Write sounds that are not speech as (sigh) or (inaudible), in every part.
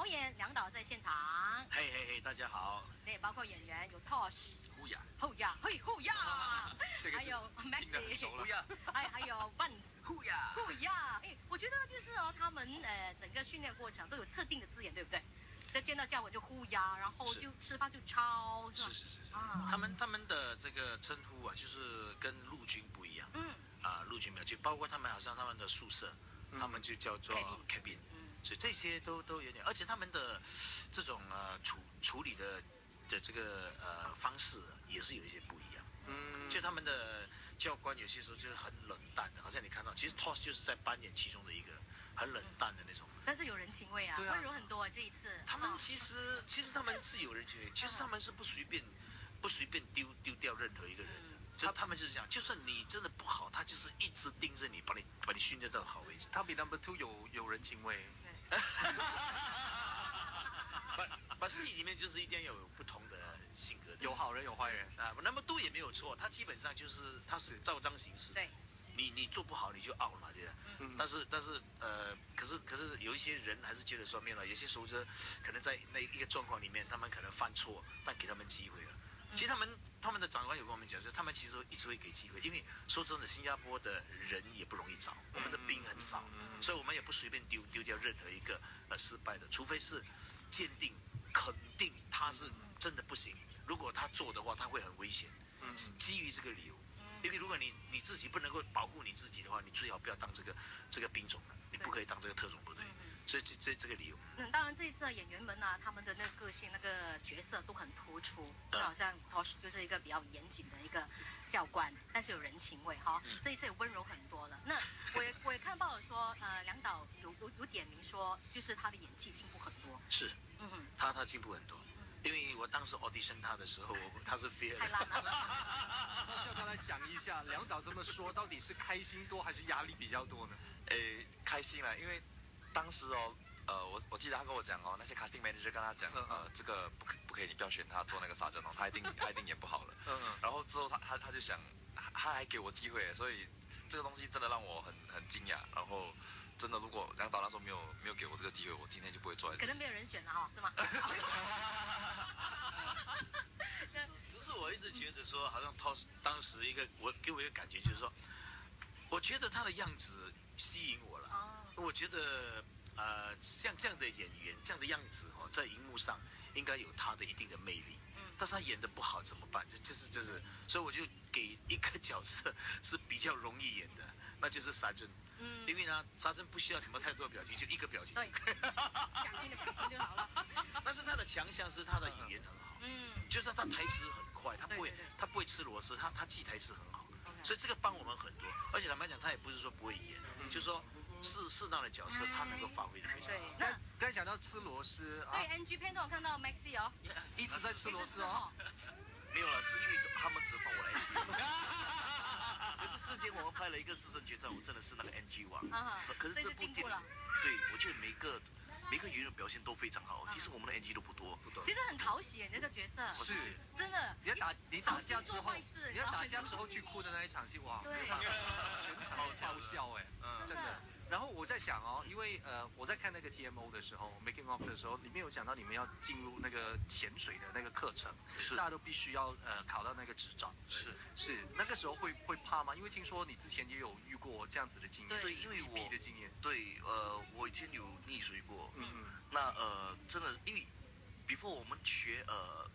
导演梁导在现场，嘿嘿嘿，大家好，这也包括演员有 Tosh、呼呀后呀、嘿后呀，(laughs) 这个还有 Maxi，熟了。呼呀还还有 Buns。呼呀，不一样，哎，我觉得就是哦，他们呃整个训练过程都有特定的字眼，对不对？就见到教文就呼呀，然后就吃饭就超，是？是是是是，啊。他们他们的这个称呼啊，就是跟陆军不一样。嗯。啊，陆军没有，就包括他们好像他们的宿舍，嗯。他们就叫做 Cabin cabin，嗯所以这些都都有点，而且他们的这种呃处处理的的这个呃方式也是有一些不一样。嗯就他们的教官有些时候就是很冷淡的，好像你看到，其实 Toss 就是在扮演其中的一个很冷淡的那种。但是有人情味啊，对啊温柔很多啊这一次。啊他们其实其实他们是有人情味，其实他们是不随便不随便丢丢掉任何一个人的。就他们就是这样，就算你真的不好，他就是一直盯着你，把你把你训练到好为止。他比 Number Two 有有人情味，对把把戏里面就是一定要有不同的性格，有好人有坏人。啊，Number Two 也没有错，他基本上就是他是照章行事。对，你你做不好你就 out 嘛，这样。嗯但是但是呃，可是可是有一些人还是觉得说，没有了，有些时候这可能在那一个状况里面，他们可能犯错，但给他们机会了。其实他们他们的长官有跟我们讲说，他们其实一直会给机会，因为说真的，新加坡的人也不容易找，我们的兵很少，所以我们也不随便丢丢掉任何一个呃失败的，除非是鉴定肯定他是真的不行，如果他做的话，他会很危险，嗯基于这个理由。嗯因为如果你你自己不能够保护你自己的话，你最好不要当这个这个兵种了，你不可以当这个特种部队。嗯所以这这这个理由，嗯，当然这一次的演员们呢、他们的那个个性、那个角色都很突出，就嗯好像 Tosh 就是一个比较严谨的一个教官，但是有人情味哈。嗯这一次也温柔很多了。那我也我也看报了说，呃，梁导有有有点名说，就是他的演技进步很多。是嗯哼，他他进步很多。因为我当时 audition 他的时候，我他是 fear 太烂了。(laughs) (laughs) 那向刚才讲一下，梁导这么说，到底是开心多还是压力比较多呢？呃，开心了，因为当时哦，呃，我我记得他跟我讲哦，那些 casting manager 跟他讲，呃，这个不可不可以，你不要选他做那个沙阵哦，他一定 (laughs) 他一定演不好了。嗯嗯。然后之后他他他就想，他他还给我机会，所以这个东西真的让我很很惊讶。然后真的，如果梁导那时候没有没有给我这个机会，我今天就不会坐在这里。可能没有人选了哦，是吗？(laughs) 只是我一直觉得说，好像 Toss 当时一个我给我一个感觉就是说，我觉得他的样子吸引我了。哦，我觉得呃，像这样的演员，这样的样子哦，在荧幕上应该有他的一定的魅力。嗯但是他演的不好怎么办？就就是就是，所以我就给一个角色 (laughs) 是比较容易演的，那就是沙珍。嗯因为呢，沙珍不需要什么太多的表情，就一个表情。对，讲定的表情就好了。(laughs) 但是他的强项是他的语言很好，嗯就是他台词很快，他不会他不会吃螺丝，他他记台词很好。所以这个帮我们很多，而且坦白讲，他也不是说不会演，就是说适适当的角色他能够发挥的非常好。，那刚刚才讲到吃螺丝啊对，NG 片段我看到 Maxi 哦，一直在吃螺丝哦。没有了，是因为他们只放我来。(laughs) 可是之前我们拍了一个《四生决战》，我真的是那个 NG 王。啊可可是这这部电影对我觉得每个每个演员的表现都非常好。其实我们的 NG 都不多，不多其实很讨喜你这个角色，是，真的。你要打你打架之后你要打架之后去哭的那一场戏，哇，全场爆笑哎，(laughs) 嗯真的。然后我在想哦，因为呃我在看那个 TMO 的时候，making off 的时候，里面有讲到你们要进入那个潜水的那个课程，是大家都必须要呃考到那个执照。是是，那个时候会会怕吗？因为听说你之前也有遇过这样子的经验，对，因为我的经验。对呃，我以前有溺水过。嗯嗯那呃，真的，因为 before 我们学呃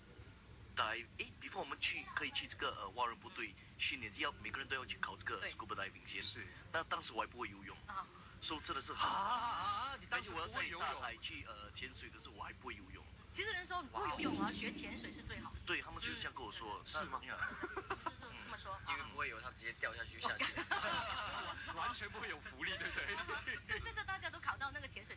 dive，诶，before 我们去可以去这个呃蛙人部队训练，要每个人都要去考这个 scuba diving 先。是那当时我还不会游泳，啊，所以真的是啊很。啊！你当时我要在大海去呃潜水的时候，我还不会游泳。其实人说不游泳啊，学潜水是最好的，对他们就是这样跟我说，是吗那就是这么说。因为不会游，他直接掉下去就下去。完全不会有浮力，对不对？(laughs) 这这次大家都考到那个潜水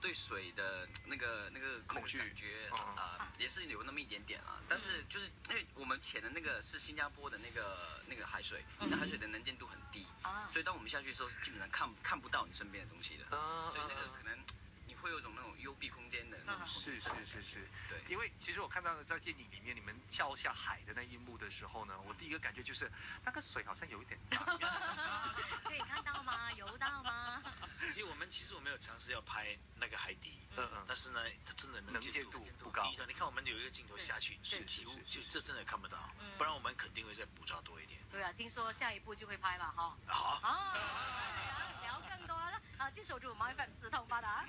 对水的那个那个恐惧感觉嗯啊、也是有那么一点点啊，但是就是因为我们潜的那个是新加坡的那个那个海水，那海水的能见度很低，啊，所以当我们下去的时候是基本上看看不到你身边的东西的，嗯所以那个可能你会会有种那种幽闭空间的那种是是是是，对。因为其实我看到在电影里面你们跳下海的那一幕的时候呢，我第一个感觉就是那个水好像有一点脏。(laughs) 可以看到吗？游到吗？其实我们其实我们有尝试要拍那个海底，嗯嗯但是呢，它真的能见度不高低的。你看我们有一个镜头下去，是几乎就这真的看不到嗯，不然我们肯定会再捕捉多一点。对啊，听说下一步就会拍嘛，哈。好。啊，聊更多了。啊，繼續做 My FM 四通八達。